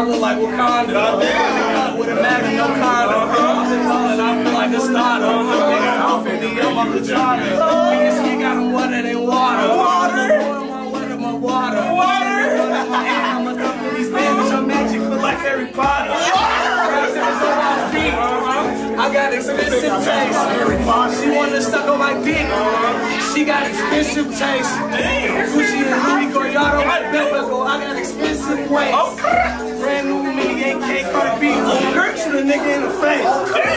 I look like Wakanda. With a mag and no condom. I'm in love and I feel like a starter. Nigga, I'm 50, I'm off the charter. Nigga, ski got them wetter than water. Water? My water, my water. Water? I'm a in these bandits, I'm magic for like Harry Potter. Crabs in on my feet. I got expensive taste. She wanna suck on my dick. She got expensive taste. Gucci and Louis my belt. Oh, I got expensive waist. Brand new mini AK Cardi B. Kirk shoot a nigga in the face.